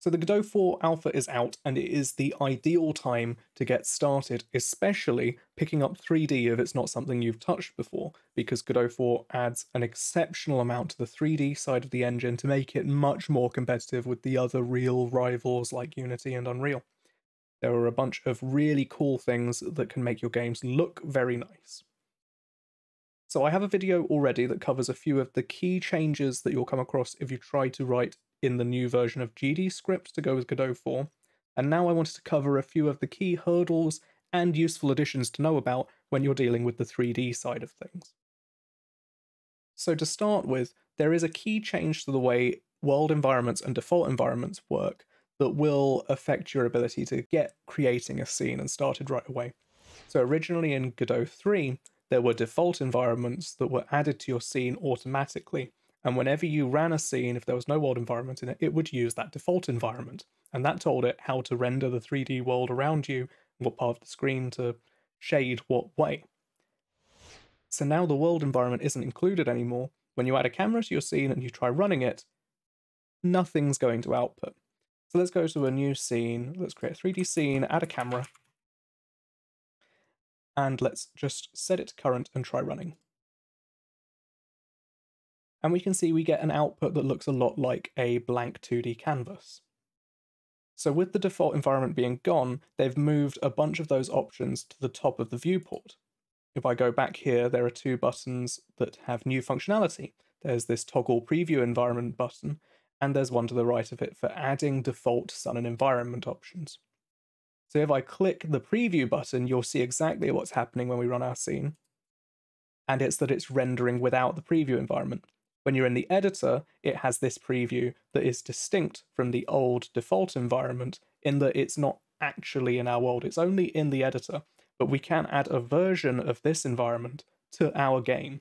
So the Godot 4 alpha is out and it is the ideal time to get started, especially picking up 3D if it's not something you've touched before, because Godot 4 adds an exceptional amount to the 3D side of the engine to make it much more competitive with the other real rivals like Unity and Unreal. There are a bunch of really cool things that can make your games look very nice. So I have a video already that covers a few of the key changes that you'll come across if you try to write in the new version of GDScript to go with Godot 4, and now I wanted to cover a few of the key hurdles and useful additions to know about when you're dealing with the 3D side of things. So to start with, there is a key change to the way world environments and default environments work that will affect your ability to get creating a scene and started right away. So originally in Godot 3, there were default environments that were added to your scene automatically, and whenever you ran a scene, if there was no world environment in it, it would use that default environment. And that told it how to render the 3D world around you, what part of the screen to shade what way. So now the world environment isn't included anymore. When you add a camera to your scene and you try running it, nothing's going to output. So let's go to a new scene. Let's create a 3D scene, add a camera. And let's just set it to current and try running and we can see we get an output that looks a lot like a blank 2D canvas. So with the default environment being gone, they've moved a bunch of those options to the top of the viewport. If I go back here, there are two buttons that have new functionality. There's this toggle preview environment button, and there's one to the right of it for adding default sun and environment options. So if I click the preview button, you'll see exactly what's happening when we run our scene. And it's that it's rendering without the preview environment. When you're in the editor, it has this preview that is distinct from the old default environment in that it's not actually in our world, it's only in the editor, but we can add a version of this environment to our game.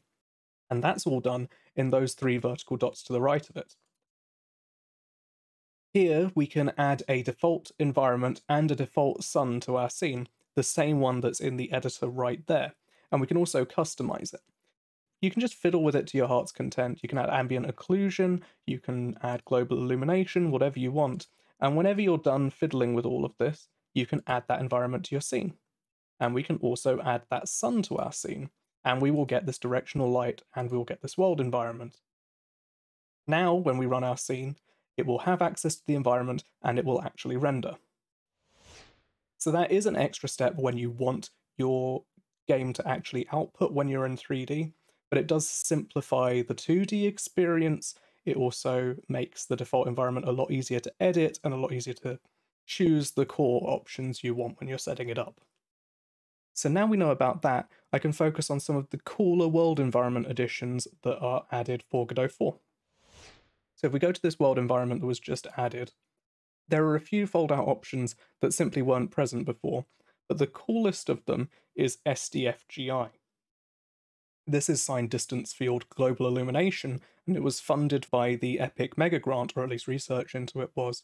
And that's all done in those three vertical dots to the right of it. Here we can add a default environment and a default sun to our scene, the same one that's in the editor right there. And we can also customize it you can just fiddle with it to your heart's content. You can add ambient occlusion, you can add global illumination, whatever you want. And whenever you're done fiddling with all of this, you can add that environment to your scene. And we can also add that sun to our scene. And we will get this directional light and we will get this world environment. Now, when we run our scene, it will have access to the environment and it will actually render. So that is an extra step when you want your game to actually output when you're in 3D, but it does simplify the 2D experience. It also makes the default environment a lot easier to edit and a lot easier to choose the core options you want when you're setting it up. So now we know about that, I can focus on some of the cooler world environment additions that are added for Godot 4. So if we go to this world environment that was just added, there are a few fold-out options that simply weren't present before, but the coolest of them is SDFGI. This is signed distance field global illumination, and it was funded by the EPIC mega grant, or at least research into it was.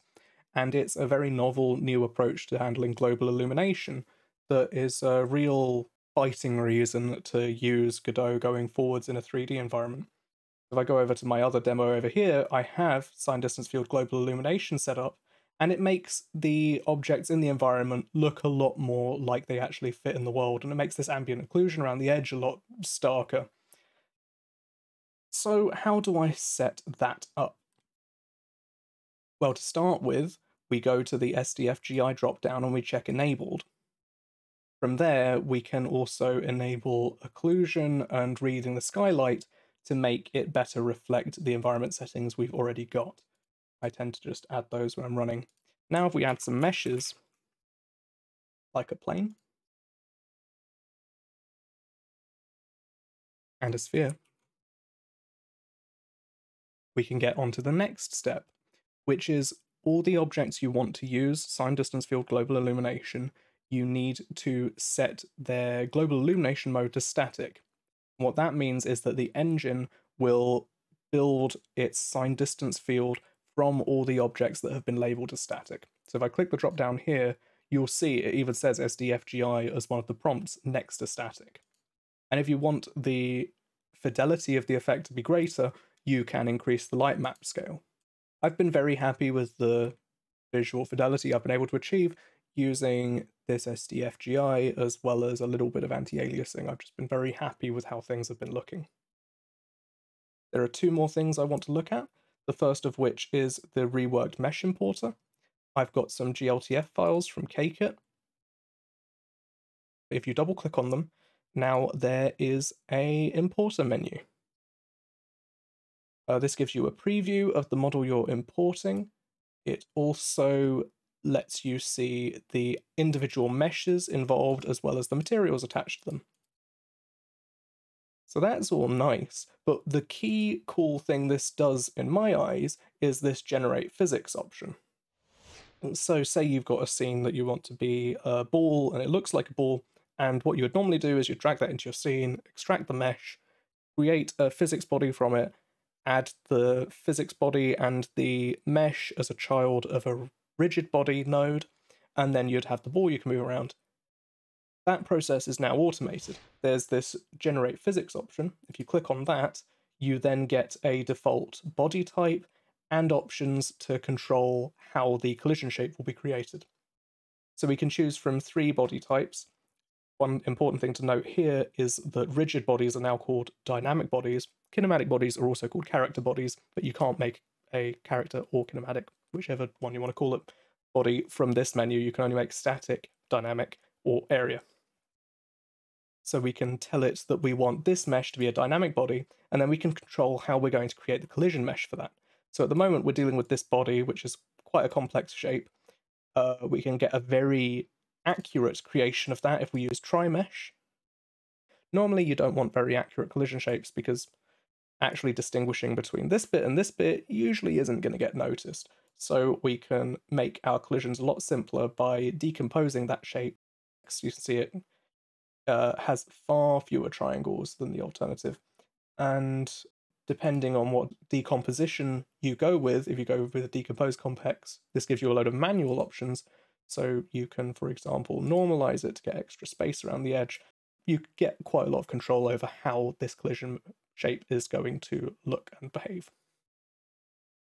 And it's a very novel new approach to handling global illumination that is a real fighting reason to use Godot going forwards in a 3D environment. If I go over to my other demo over here, I have signed distance field global illumination set up, and it makes the objects in the environment look a lot more like they actually fit in the world, and it makes this ambient occlusion around the edge a lot starker. So how do I set that up? Well, to start with, we go to the SDFGI dropdown and we check enabled. From there, we can also enable occlusion and reading the skylight to make it better reflect the environment settings we've already got. I tend to just add those when I'm running. Now if we add some meshes, like a plane, and a sphere, we can get onto the next step, which is all the objects you want to use, signed distance field global illumination, you need to set their global illumination mode to static. What that means is that the engine will build its signed distance field from all the objects that have been labeled as static. So if I click the drop down here, you'll see it even says SDFGI as one of the prompts next to static. And if you want the fidelity of the effect to be greater, you can increase the light map scale. I've been very happy with the visual fidelity I've been able to achieve using this SDFGI as well as a little bit of anti-aliasing. I've just been very happy with how things have been looking. There are two more things I want to look at, the first of which is the reworked mesh importer. I've got some GLTF files from KayKit. If you double click on them, now there is a importer menu. Uh, this gives you a preview of the model you're importing. It also lets you see the individual meshes involved as well as the materials attached to them. So that's all nice, but the key cool thing this does in my eyes is this generate physics option. So say you've got a scene that you want to be a ball and it looks like a ball, and what you would normally do is you drag that into your scene, extract the mesh, create a physics body from it, add the physics body and the mesh as a child of a rigid body node, and then you'd have the ball you can move around. That process is now automated. There's this generate physics option. If you click on that, you then get a default body type and options to control how the collision shape will be created. So we can choose from three body types. One important thing to note here is that rigid bodies are now called dynamic bodies. Kinematic bodies are also called character bodies, but you can't make a character or kinematic, whichever one you want to call it, body from this menu. You can only make static, dynamic, or area. So we can tell it that we want this mesh to be a dynamic body, and then we can control how we're going to create the collision mesh for that. So at the moment, we're dealing with this body, which is quite a complex shape. Uh, we can get a very accurate creation of that if we use trimesh. Normally, you don't want very accurate collision shapes because actually distinguishing between this bit and this bit usually isn't going to get noticed. So we can make our collisions a lot simpler by decomposing that shape. You can see it uh, has far fewer triangles than the alternative. And depending on what decomposition you go with, if you go with a decomposed complex, this gives you a load of manual options. So you can, for example, normalize it to get extra space around the edge. You get quite a lot of control over how this collision shape is going to look and behave.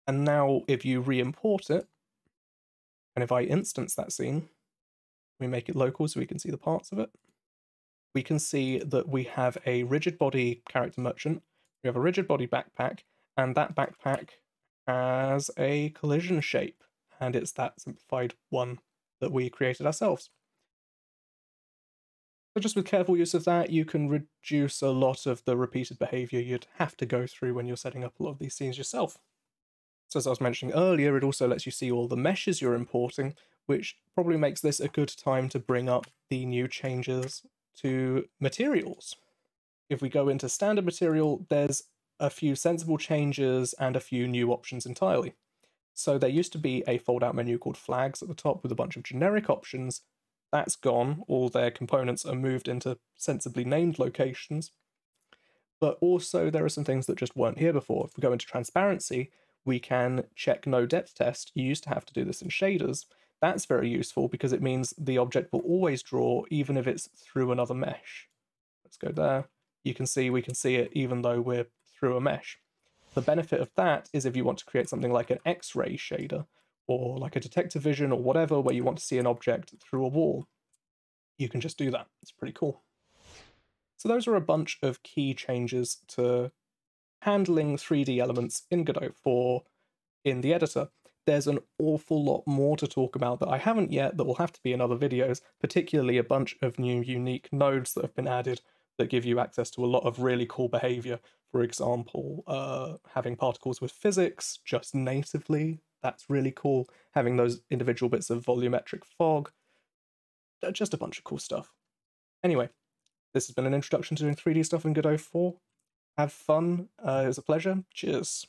And now if you re-import it, and if I instance that scene, we make it local so we can see the parts of it, we can see that we have a rigid body character merchant, we have a rigid body backpack, and that backpack has a collision shape, and it's that simplified one that we created ourselves. So just with careful use of that, you can reduce a lot of the repeated behavior you'd have to go through when you're setting up a lot of these scenes yourself. So as I was mentioning earlier, it also lets you see all the meshes you're importing, which probably makes this a good time to bring up the new changes to materials. If we go into standard material, there's a few sensible changes and a few new options entirely. So there used to be a fold-out menu called flags at the top with a bunch of generic options, that's gone. All their components are moved into sensibly named locations. But also there are some things that just weren't here before. If we go into transparency, we can check no depth test. You used to have to do this in shaders. That's very useful because it means the object will always draw even if it's through another mesh. Let's go there. You can see we can see it even though we're through a mesh. The benefit of that is if you want to create something like an X-ray shader, or like a detector vision or whatever, where you want to see an object through a wall, you can just do that. It's pretty cool. So those are a bunch of key changes to handling 3D elements in Godot 4 in the editor. There's an awful lot more to talk about that I haven't yet that will have to be in other videos, particularly a bunch of new unique nodes that have been added that give you access to a lot of really cool behavior. For example, uh, having particles with physics just natively that's really cool. Having those individual bits of volumetric fog. Just a bunch of cool stuff. Anyway, this has been an introduction to doing 3D stuff in Godot 4. Have fun. Uh, it was a pleasure. Cheers.